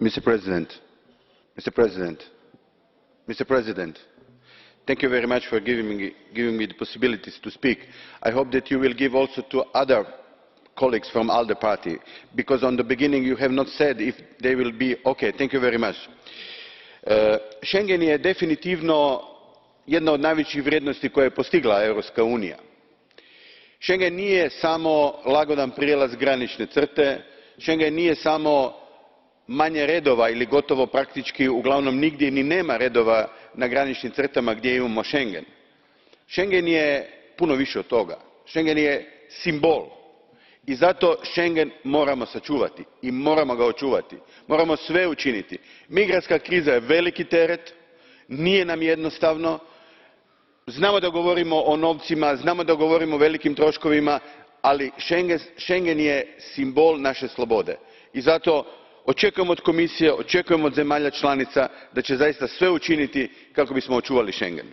Mr. President, Mr. President, Mr. President, thank you very much for giving me, giving me the possibility to speak. I hope that you will give also to other colleagues from ALDE party, because in the beginning you have not said if they will be okay. Thank you very much. Uh, Schengen je definitivno jedna od najvećih vrijednosti koje je postigla Europska unija. Schengen nije samo lagodan prijelaz granične crte, Schengen nije samo manje redova ili gotovo praktički uglavnom nigdje ni nema redova na graničnim crtama gdje imamo schengen. schengen je puno više od toga. schengen je simbol i zato schengen moramo sačuvati i moramo ga očuvati. moramo sve učiniti. migrantska kriza je veliki teret nije nam jednostavno znamo da govorimo o novcima znamo da govorimo o velikim troškovima ali schengen je simbol naše slobode i zato očekujem od komisije očekujem od zemalja članica da će zaista sve učiniti kako bismo očuvali schengen.